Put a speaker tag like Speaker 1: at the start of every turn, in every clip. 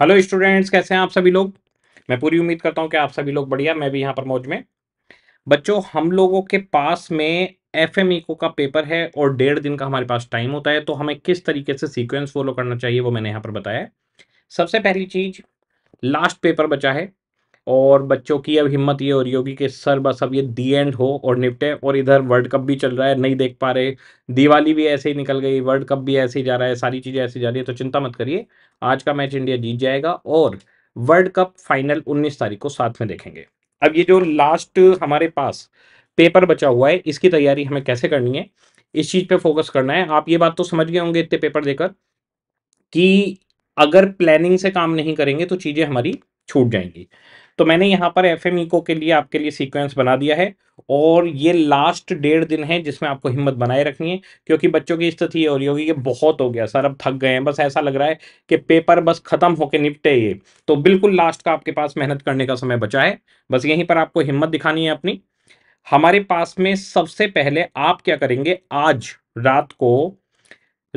Speaker 1: Hello students कैसे हैं आप सभी लोग? मैं पूरी उम्मीद करता हूँ कि आप सभी लोग बढ़िया, मैं भी यहाँ पर मौज में। बच्चों, हम लोगों के पास में एफ़ एम इको का पेपर है और डेढ़ दिन का हमारे पास टाइम होता है तो हमें किस तरीके से सीक्वेंस फॉलो करना चाहिए वो मैंने यहाँ पर बताया सबसे पहली चीज़ लास्ट पेपर बचा है। और बच्चों की अब हिम्मत ये हो रही होगी कि सर बस अब ये दी एंड हो और निपटे और इधर वर्ल्ड कप भी चल रहा है, नहीं देख पा रहे। दिवाली भी ऐसे ही निकल गई, वर्ल्ड कप भी ऐसे ही जा रहा है, सारी चीज़ें ऐसी जा रही है तो चिंता मत करिए। आज का मैच इंडिया जीत जाएगा और वर्ल्ड कप फाइनल 19 तारीख को साथ में देखेंगे। अब ये जो लास्ट हमारे पास पेपर बचा हुआ है, इसकी तैयारी हमें कैसे करनी है, इस चीज़ पे फोकस करना है। आप ये बात तो समझ गए होंगे इतने पेपर देकर कि अगर प्लानिंग से काम नहीं करेंगे तो चीज़ें हमारी छूट जाएँगी। तो मैंने यहाँ पर एफ़ एम को के लिए आपके लिए सीक्वेंस बना दिया है और ये लास्ट डेढ़ दिन है जिसमें आपको हिम्मत बनाए रखनी है, क्योंकि बच्चों की स्थिति ये रही होगी कि बहुत हो गया, सर अब थक गए हैं। बस ऐसा लग रहा है कि पेपर बस खत्म होके निपटे ये। तो बिल्कुल लास्ट का आपके पास मेहनत करने का समय बचा है। बस यहीं पर आपको हिम्मत दिखानी है अपनी। हमारे पास में सबसे पहले आप क्या करेंगे? आज रात को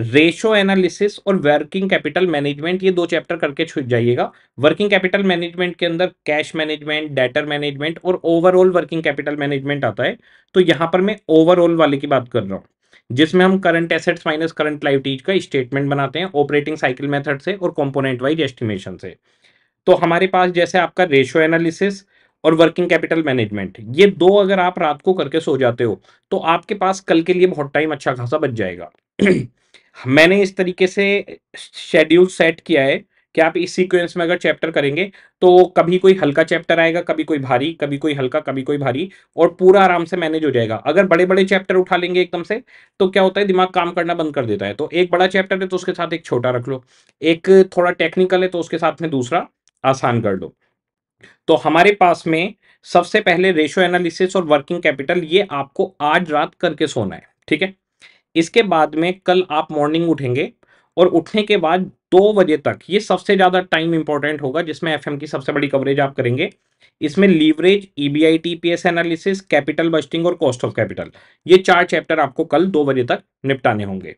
Speaker 1: रेशो एनालिसिस और वर्किंग कैपिटल मैनेजमेंट ये दो चैप्टर करके छूट जाइएगा। वर्किंग कैपिटल मैनेजमेंट के अंदर कैश मैनेजमेंट डेटर मैनेजमेंट और ओवरऑल वर्किंग कैपिटल मैनेजमेंट आता है। तो यहाँ पर मैं ओवरऑल वाले की बात कर रहा हूँ, जिसमें हम current assets minus current liabilities का स्टेटमेंट बनाते हैं ऑपरेटिंग साइकिल मेथड से और कंपोनेंट वाइज एस्टिमेशन से। तो हमारे पास जैसे आपका रेशो एनालिसिस और वर्किंग कैपिटल मैनेजमेंट ये दो अगर आप रात को करके सो जाते हो तो आपके पास कल के लिए बहुत टाइम अच्छा खासा बच जाएगा। मैंने इस तरीके से शेड्यूल सेट किया है कि आप इस सीक्वेंस में अगर चैप्टर करेंगे तो कभी कोई हल्का चैप्टर आएगा, कभी कोई भारी, कभी कोई हल्का, कभी कोई भारी, और पूरा आराम से मैनेज हो जाएगा। अगर बड़े बड़े चैप्टर उठा लेंगे एकदम से तो क्या होता है, दिमाग काम करना बंद कर देता है। तो एक बड़ा चैप्टर है तो उसके साथ एक छोटा रख लो। एक थोड़ा टेक्निकल है तो उसके साथ में दूसरा आसान कर लो। तो हमारे पास में सबसे पहले रेशो एनालिसिस और वर्किंग कैपिटल ये आपको आज रात करके सोना है, ठीक है? इसके बाद में कल आप मॉर्निंग उठेंगे और उठने के बाद दो बजे तक, ये सबसे ज़्यादा टाइम इंपॉर्टेंट होगा जिसमें एफएम की सबसे बड़ी कवरेज आप करेंगे। इसमें leverage EBIT P S analysis capital budgeting और कॉस्ट ऑफ़ कैपिटल ये चार चैप्टर आपको कल दो बजे तक निपटाने होंगे।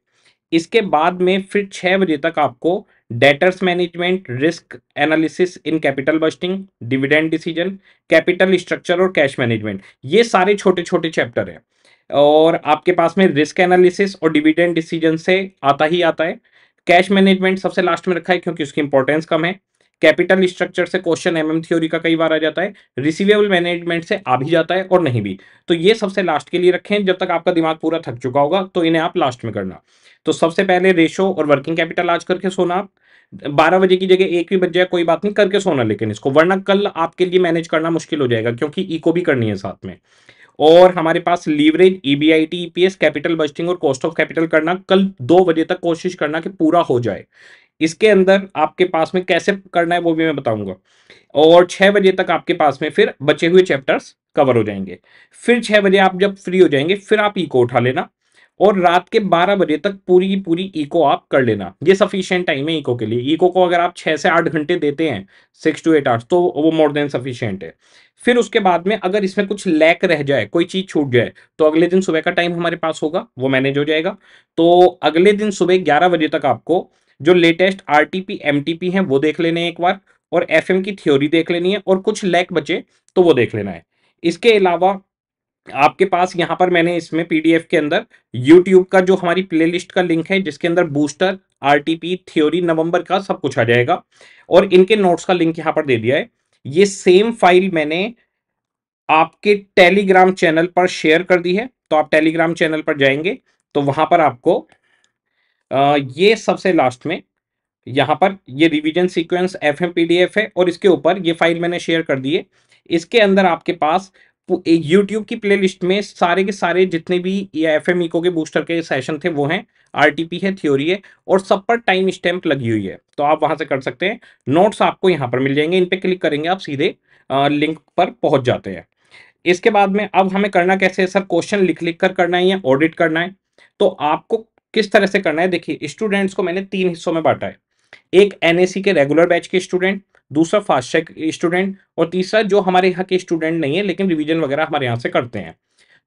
Speaker 1: इसके बाद में फिर छः बजे तक आपको debtors management risk analysis in capital budgeting dividend decision capital structure और कैश मैनेजमेंट ये सारे छोटे छोटे चैप्टर हैं। और आपके पास में रिस्क एनालिसिस और डिविडेंड डिसीज़न से आता ही आता है। कैश मैनेजमेंट सबसे लास्ट में रखा है क्योंकि उसकी इंपॉर्टेंस कम है। कैपिटल स्ट्रक्चर से क्वेश्चन एमएम थ्योरी का कई बार आ जाता है, रिसीवेबल मैनेजमेंट से आ भी जाता है और नहीं भी। तो ये सबसे लास्ट के लिए रखें, जब तक आपका दिमाग पूरा थक चुका होगा तो इन्हें आप लास्ट में करना। तो सबसे पहले रेशो और वर्किंग कैपिटल आज करके सोना आप। बारह बजे की जगह एक भी बज जाए, कोई बात नहीं, करके सोना, लेकिन इसको, वरना कल आपके लिए मैनेज करना मुश्किल हो जाएगा, क्योंकि इको भी करनी है साथ में। और हमारे पास leverage EBIT EPS capital budgeting और कॉस्ट ऑफ़ कैपिटल करना, कल दो बजे तक कोशिश करना कि पूरा हो जाए। इसके अंदर आपके पास में कैसे करना है वो भी मैं बताऊँगा। और छह बजे तक आपके पास में फिर बचे हुए चैप्टर्स कवर हो जाएँगे। फिर छह बजे आप जब फ्री हो जाएँगे, फिर आप इको उठा लेना और रात के 12 बजे तक पूरी की पूरी इको आप कर लेना। ये सफिशियंट टाइम है इको के लिए। इको को अगर आप छह से आठ घंटे देते हैं सिक्स टू एट आवर्स तो वो मोर देन सफिशियंट है। फिर उसके बाद में अगर इसमें कुछ लैक रह जाए, कोई चीज़ छूट जाए तो अगले दिन सुबह का टाइम हमारे पास होगा, वो मैनेज हो जाएगा। तो अगले दिन सुबह ग्यारह बजे तक आपको जो लेटेस्ट आर टी है, वो देख लेने एक बार, और एफएम की थ्योरी देख लेनी है, और कुछ लैक बचे तो वो देख लेना है। इसके अलावा, आपके पास यहाँ पर मैंने इसमें पीडीएफ के अंदर यूट्यूब का जो हमारी प्लेलिस्ट का लिंक है, जिसके अंदर बूस्टर आरटीपी थ्योरी नवंबर का सब कुछ आ जाएगा, और इनके नोट्स का लिंक यहाँ पर दे दिया है। ये सेम फ़ाइल मैंने आपके टेलीग्राम चैनल पर शेयर कर दी है तो आप टेलीग्राम चैनल पर जाएँगे तो वहाँ पर आपको ये सबसे लास्ट में, यहाँ पर ये revision sequence F M PDF है और इसके ऊपर ये फ़ाइल मैंने शेयर कर दी है। इसके अंदर आपके पास यूट्यूब की प्लेलिस्ट में सारे के सारे जितने भी एफ़ एम के बूस्टर के सेशन थे वो हैं आरटीपी है थ्योरी है और सब पर टाइम स्टैम्प लगी हुई है। तो आप वहाँ से कर सकते हैं। नोट्स आपको यहाँ पर मिल जाएँगे। इन पर क्लिक करेंगे आप सीधे लिंक पर पहुँच जाते हैं। इसके बाद में अब हमें करना कैसे है? सर क्वेश्चन लिख लिख कर करना है या ऑडिट करना है? तो आपको किस तरह से करना है? देखिए स्टूडेंट्स को मैंने तीन हिस्सों में बांटा है। एक एनएसी के रेगुलर बैच के स्टूडेंट दूसरा फास्ट चेक स्टूडेंट और तीसरा, जो हमारे यहाँ के स्टूडेंट नहीं है, लेकिन रिविजन वगैरह हमारे यहाँ से करते हैं।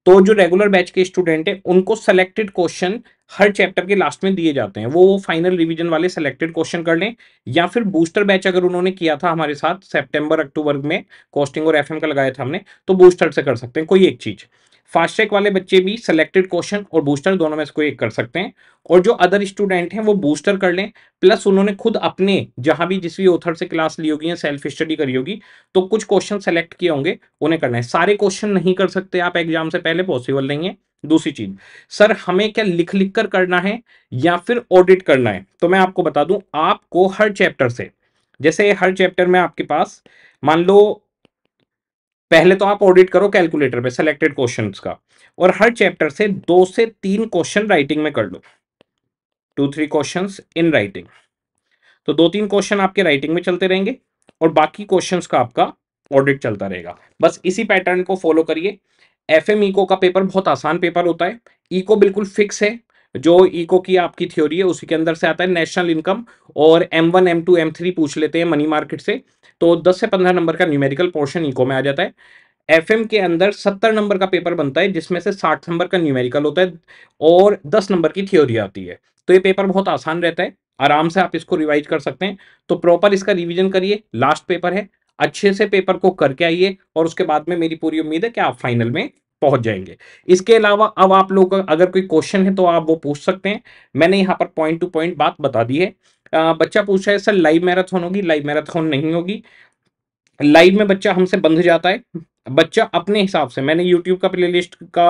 Speaker 1: तो जो रेगुलर बैच के स्टूडेंट है, उनको सेलेक्टेड क्वेश्चन हर चैप्टर के लास्ट में दिए जाते हैं। वो वो फाइनल रिवीजन वाले सेलेक्टेड क्वेश्चन कर लें, या फिर बूस्टर बैच अगर उन्होंने किया था हमारे साथ सितंबर अक्टूबर में कॉस्टिंग और एफएम का लगाया था हमने तो बूस्टर से कर सकते हैं, कोई एक चीज़। फास्ट ट्रैक वाले बच्चे भी सिलेक्टेड क्वेश्चन और बूस्टर दोनों में कोई एक कर सकते हैं। और जो अदर स्टूडेंट हैं, वो बूस्टर कर लें। प्लस उन्होंने खुद अपने, जहाँ भी जिस भी ऑथर से क्लास ली होगी या सेल्फ स्टडी करी होगी तो कुछ क्वेश्चन सेलेक्ट किए होंगे, उन्हें करना है। सारे क्वेश्चन नहीं कर सकते आप एग्ज़ाम से पहले पॉसिबल नहीं है। दूसरी चीज़, सर, हमें क्या लिख लिख कर करना है या फिर ऑडिट करना है? तो मैं आपको बता दूँ, आपको हर चैप्टर से, जैसे हर चैप्टर में आपके पास, मान लो पहले तो आप ऑडिट करो कैलकुलेटर पे सिलेक्टेड क्वेश्चंस का। और हर चैप्टर से दो से तीन क्वेश्चन राइटिंग में कर लो। Two three questions in writing तो दो तीन क्वेश्चन आपके राइटिंग में चलते रहेंगे और बाकी क्वेश्चंस का आपका ऑडिट चलता रहेगा। बस इसी पैटर्न को फॉलो करिए। एफ़ एम इको का पेपर बहुत आसान पेपर होता है। ईको बिल्कुल फिक्स है। जो इको की आपकी थ्योरी है, उसी के अंदर से आता है नेशनल इनकम और M one M two M three पूछ लेते हैं मनी मार्केट से। तो 10 से 15 नंबर का न्यूमेरिकल पोर्शन इको में आ जाता है। एफएम के अंदर 70 नंबर का पेपर बनता है, जिसमें से 60 नंबर का न्यूमेरिकल होता है और 10 नंबर की थ्योरी आती है। तो ये पेपर बहुत आसान रहता है, आराम से आप इसको रिवाइज कर सकते हैं। तो प्रॉपर इसका रिविजन करिए लास्ट पेपर है, अच्छे से पेपर को करके आइए और उसके बाद में मेरी पूरी उम्मीद है कि आप फाइनल में पहुँच जाएँगे। इसके अलावा अब आप लोग अगर कोई क्वेश्चन है तो आप वो पूछ सकते हैं। मैंने यहाँ पर पॉइंट टू पॉइंट बात बता दी है। आ, बच्चा पूछ रहा है सर लाइव मैराथन होगी? लाइव मैराथन नहीं होगी। लाइव में बच्चा हमसे बंध जाता है। बच्चा अपने हिसाब से मैंने यूट्यूब का प्लेलिस्ट का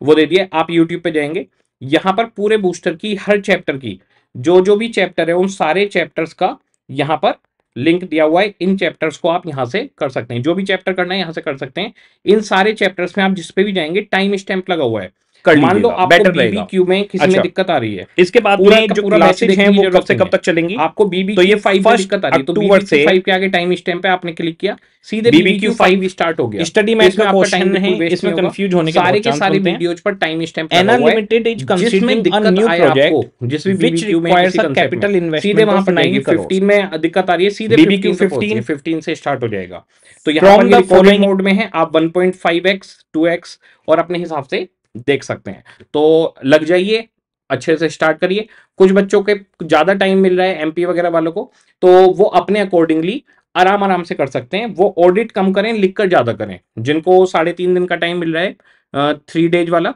Speaker 1: वो दे दिया आप यूट्यूब पे जाएँगे। यहाँ पर पूरे बूस्टर की हर चैप्टर की जो जो भी चैप्टर है उन सारे चैप्टर्स का यहाँ पर लिंक दिया हुआ है, इन चैप्टर्स को आप यहाँ से कर सकते हैं। जो भी चैप्टर करना है, यहाँ से कर सकते हैं। इन सारे चैप्टर्स में आप जिस पे भी जाएँगे, टाइम स्टैंप लगा हुआ है। कर मान लो आपको बेटर बीबीक्यू में किसी अच्छा। में दिक्कत आ रही है।
Speaker 2: इसके बाद में जो क्लासेज हैं वो कब से कब तक चलेंगी?
Speaker 1: आपको बीबी तो ये फाइव दिक्कत आ रही है। तो फाइव के आगे टाइम स्टैम्प पे आपने क्लिक किया सीधे बीबीक्यू फाइव स्टार्ट हो गया।
Speaker 2: स्टडी मैच का क्वेश्चन है इसमें कंफ्यूज होने के
Speaker 1: सारे के सारे वीडियोज़ पर time stamp
Speaker 2: Ana limited is considering a new project जिस भी में कैपिटल इन्वेस्टमेंट
Speaker 1: सीधे वहाँ पर 15 में दिक्कत आ रही है सीधे बीबीक्यू 15 15 से स्टार्ट हो जाएगा। तो यहाँ पर फॉलोइंग मोड में है आप 1.5x 2x और अपने हिसाब से देख सकते हैं। तो लग जाइए, अच्छे से स्टार्ट करिए। कुछ बच्चों के ज़्यादा टाइम मिल रहा है एमपी वगैरह वालों को तो वो अपने अकॉर्डिंगली आराम आराम से कर सकते हैं। वो ऑडिट कम करें लिख कर ज़्यादा करें। जिनको साढ़े तीन दिन का टाइम मिल रहा है थ्री डेज़ वाला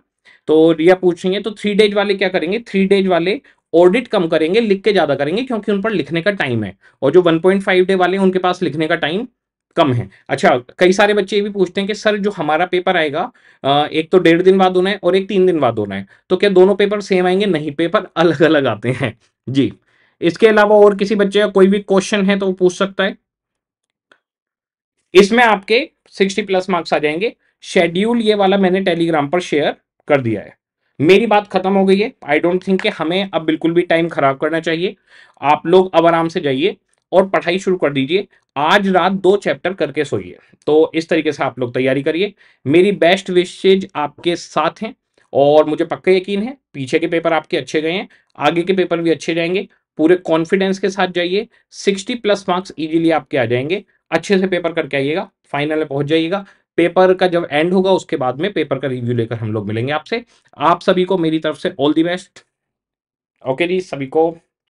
Speaker 1: तो रिया पूछेंगे तो थ्री डेज़ वाले क्या करेंगे? थ्री डेज़ वाले ऑडिट कम करेंगे, लिख के ज़्यादा करेंगे, क्योंकि उन पर लिखने का टाइम है। और जो 1.5 डे वाले उनके पास लिखने का टाइम कम है। अच्छा कई सारे बच्चे ये भी पूछते हैं कि, सर, जो हमारा पेपर आएगा एक तो डेढ़ दिन बाद होना है और एक तीन दिन बाद होना है तो क्या दोनों पेपर सेम आएँगे? नहीं, पेपर अलग अलग आते हैं। जी। इसके अलावा और किसी बच्चे का कोई भी क्वेश्चन है तो वो पूछ सकता है। इसमें आपके सिक्सटी प्लस मार्क्स आ जाएँगे। शेड्यूल ये वाला मैंने टेलीग्राम पर शेयर कर दिया है। मेरी बात खत्म हो गई है। आई डोंट थिंक कि हमें अब बिल्कुल भी टाइम खराब करना चाहिए। आप लोग अब आराम से जाइए। और पढ़ाई शुरू कर दीजिए। आज रात दो चैप्टर करके सोइए। तो इस तरीके से आप लोग तैयारी करिए। मेरी बेस्ट विशेज आपके साथ हैं और मुझे पक्का यकीन है, पीछे के पेपर आपके अच्छे गए हैं, आगे के पेपर भी अच्छे जाएँगे। पूरे कॉन्फिडेंस के साथ जाइए। 60 प्लस मार्क्स इजीली आपके आ जाएँगे। अच्छे से पेपर करके आइएगा। फाइनल में पहुँच जाइएगा। पेपर का जब एंड होगा, उसके बाद में पेपर का रिव्यू लेकर हम लोग मिलेंगे आपसे। आप सभी को मेरी तरफ़ से ऑल दी बेस्ट ओके जी, सभी को